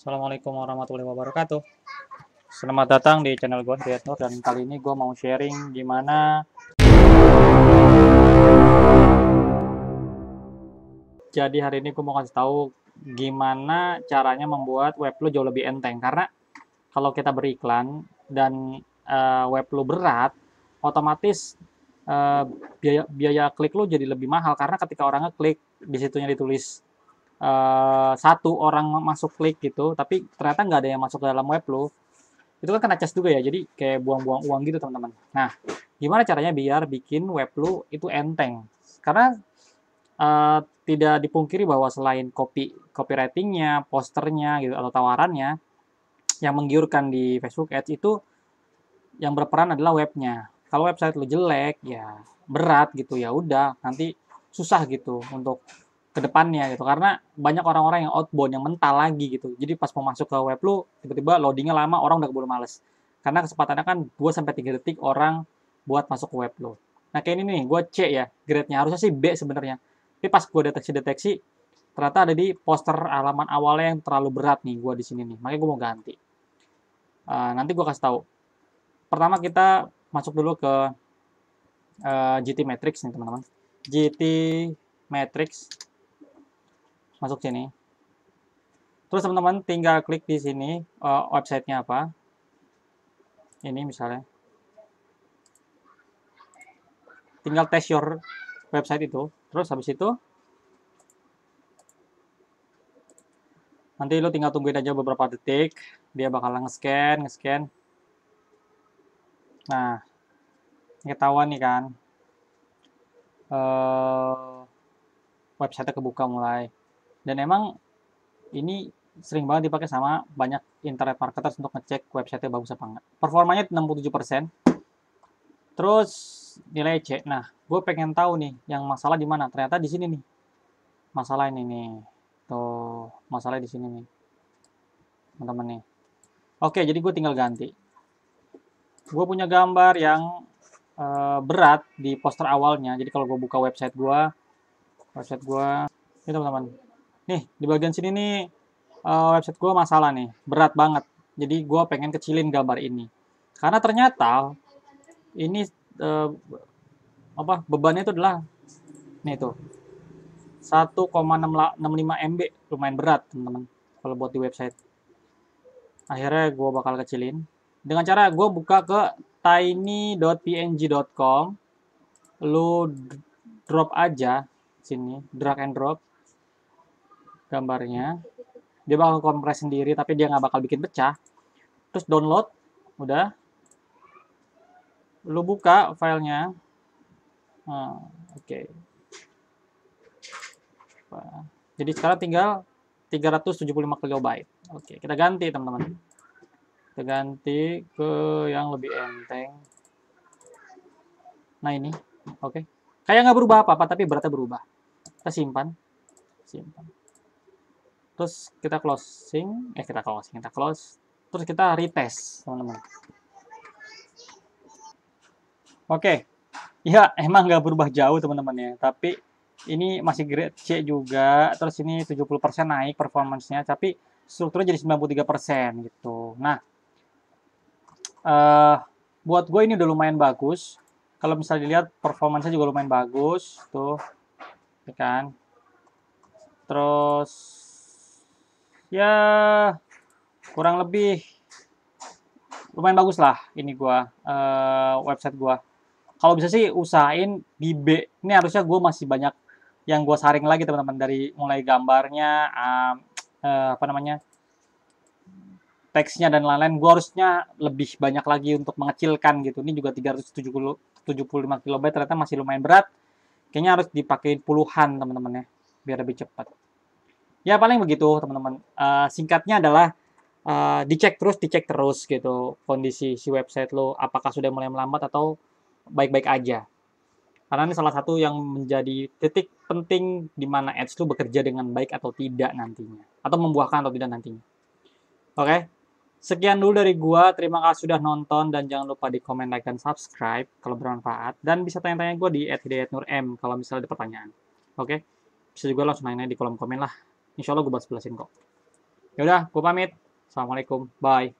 Assalamualaikum warahmatullahi wabarakatuh. Selamat datang di channel gue Nur dan kali ini gue mau sharing gimana Jadi hari ini gue mau kasih tahu gimana caranya membuat web lu jauh lebih enteng karena kalau kita beriklan dan uh, web lu berat, otomatis uh, biaya biaya klik lu jadi lebih mahal karena ketika orangnya klik di situnya ditulis uh, satu orang masuk klik gitu tapi ternyata nggak ada yang masuk ke dalam web lo itu kan kena cas juga ya jadi kayak buang-buang uang gitu teman-teman. Nah gimana caranya biar bikin web lo itu enteng? Karena uh, tidak dipungkiri bahwa selain copy copywritingnya posternya gitu atau tawarannya yang menggiurkan di Facebook Ads itu yang berperan adalah webnya. Kalau website lo jelek ya berat gitu ya udah nanti susah gitu untuk ke depannya gitu. Karena banyak orang-orang yang outbound yang mental lagi gitu. Jadi pas mau masuk ke web lu tiba-tiba loadingnya lama orang udah keburu males. Karena kesempatannya kan 2 sampai 3 detik orang buat masuk ke web lu. Nah kayak ini nih gue C ya grade-nya. Harusnya sih B sebenarnya. Tapi pas gue deteksi-deteksi ternyata ada di poster halaman awalnya yang terlalu berat nih gue di sini nih. Makanya gue mau ganti. Uh, nanti gue kasih tahu. Pertama kita masuk dulu ke uh, GT Matrix nih teman-teman. GT Matrix masuk sini. Terus teman-teman tinggal klik di sini uh, websitenya apa. Ini misalnya. Tinggal tes your website itu. Terus habis itu nanti lo tinggal tungguin aja beberapa detik. Dia bakalan nge-scan, nge-scan. Nah, ketahuan nih kan. Uh, website kebuka mulai dan emang ini sering banget dipakai sama banyak internet marketers untuk ngecek website bagus apa enggak. Performanya 67%. Terus nilai C. Nah, gue pengen tahu nih yang masalah di mana. Ternyata di sini nih. Masalah ini nih. Tuh, masalah di sini nih. Teman-teman nih. Oke, jadi gue tinggal ganti. Gue punya gambar yang uh, berat di poster awalnya. Jadi kalau gue buka website gue, website gue, ini teman-teman nih di bagian sini nih uh, website gue masalah nih berat banget. Jadi gue pengen kecilin gambar ini. Karena ternyata ini uh, apa bebannya itu adalah nih tuh 1,65 MB lumayan berat teman-teman kalau buat di website. Akhirnya gue bakal kecilin. Dengan cara gue buka ke tiny.png.com lu drop aja sini drag and drop gambarnya. Dia bakal kompres sendiri tapi dia nggak bakal bikin pecah. Terus download udah. Lu buka filenya. Nah, oke. Okay. jadi sekarang tinggal 375 KB oke kita ganti teman-teman. Kita ganti ke yang lebih enteng. Nah ini. Oke. Okay. kayak nggak berubah apa-apa tapi beratnya berubah. Kita simpan. Simpan terus kita closing eh kita closing kita close. Terus kita retest teman-teman. Oke. Ya emang nggak berubah jauh teman-teman ya. Tapi ini masih grade C juga. Terus ini 70% naik performance-nya tapi strukturnya jadi 93% gitu. Nah uh, buat gue ini udah lumayan bagus. Kalau misalnya dilihat performance-nya juga lumayan bagus tuh. Ya kan? Terus ya kurang lebih. Lumayan bagus lah ini gua uh, website gua. Kalau bisa sih usahain di B. Ini harusnya gua masih banyak yang gua saring lagi teman-teman. Dari mulai gambarnya uh, uh, apa namanya teksnya dan lain-lain. Gua harusnya lebih banyak lagi untuk mengecilkan gitu. Ini juga 370 75 KB ternyata masih lumayan berat. Kayaknya harus dipakai puluhan teman-teman ya biar lebih cepat ya paling begitu teman-teman uh, singkatnya adalah uh, dicek terus dicek terus gitu kondisi si website lo apakah sudah mulai melambat atau baik-baik aja karena ini salah satu yang menjadi titik penting di mana ads itu bekerja dengan baik atau tidak nantinya atau membuahkan atau tidak nantinya oke? Sekian dulu dari gua. Terima kasih sudah nonton dan jangan lupa di komen, like, dan subscribe kalau bermanfaat. Dan bisa tanya-tanya gua di @hidayatnurm kalau misalnya ada pertanyaan. Oke? Okay? Bisa juga langsung nanya di kolom komen lah. Insya Allah gue bahas belasin kok. Oke, Ya udah, gue pamit. Assalamualaikum. Bye.